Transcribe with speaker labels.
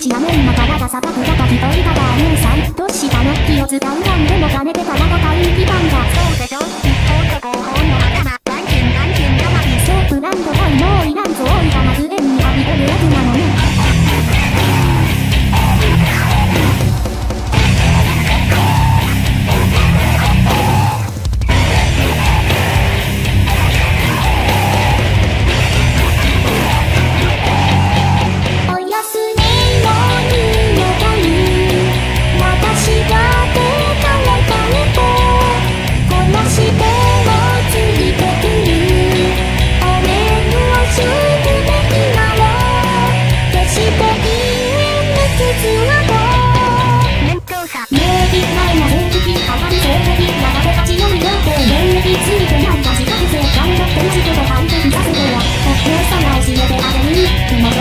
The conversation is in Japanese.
Speaker 1: ちなめんの体ばくだと一人だが姉さん。どうしたの？気を使うなんでも兼ねてたらとかいい気分だそ
Speaker 2: うでしょ？一方で。合法
Speaker 1: my